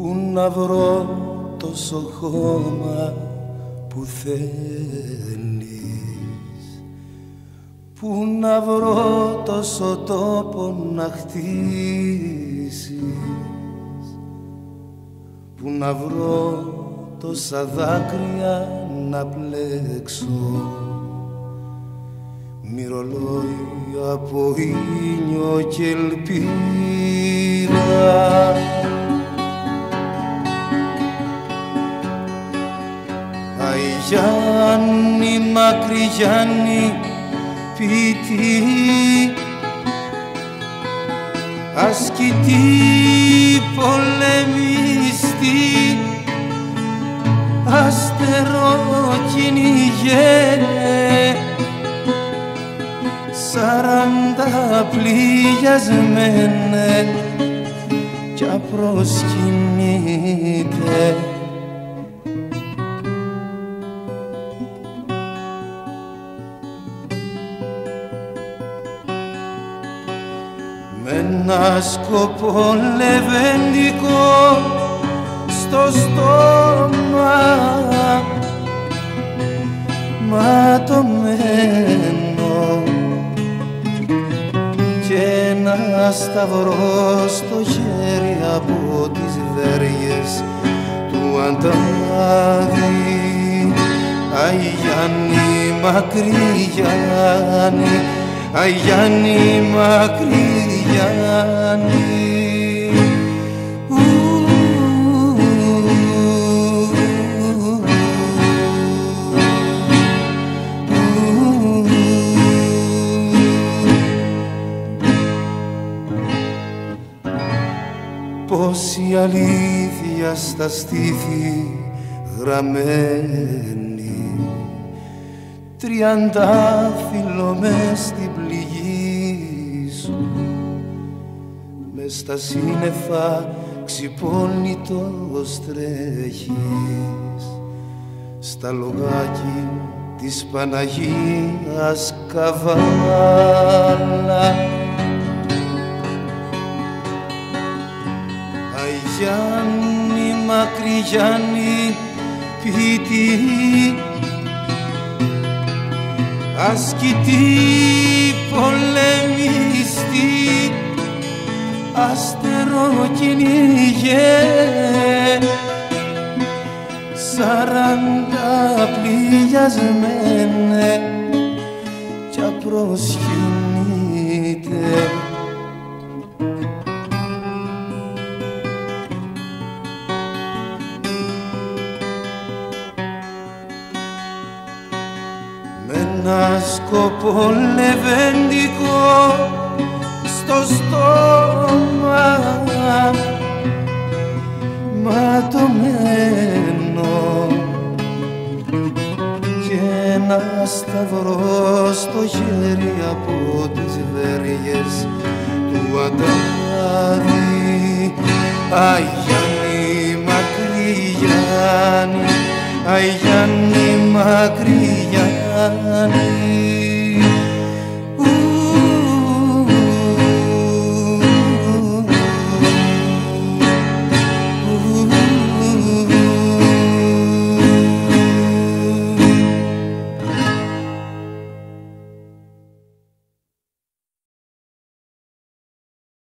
Πού να βρω τόσο χώμα που θέλεις. Πού να βρω τόσο τόπο να χτίσεις. Πού να βρω τόσα δάκρυα να πλέξω. Μυρολόι από ήλιο και ελπίδα Γιάννη, σπίτι ασκητή πολεμιστή. Αστερό κυνηγέ σαράντα πληγιασμένε. Κι απροσκυνείται ένα σκοπό λεβέντικο στο στόμα. Ματωμένο και ένα σταυρό στο χέρι από τις βέργες του Αντάδη Αϊ Γιάννη, μακρύ Γιάννη, Αϊ Γιάννη, μακρύ Πόση αλήθεια στα στήθη γραμμένη τριαντάφυλλο μες στην πληγή σου. Στα σύννεφα ξυπόλυτος τρέχεις στα λογάκι της Παναγίας Καβάλα. Αϊ Γιάννη, μακρύ Γιάννη, πίτι ασκητή πολεμιστή αστερό κυνηγέ σαράντα πληγιασμένε κι απροσχυνείτε με ένα σκοπό λεβέντικο στο στόμα. Ματωμένο και ένα σταυρό στο χέρι από τις βέργες του Αντάρη Αϊ Γιάννη μακρύ Γιάννη Αϊ Γιάννη μακρύ Γιάννη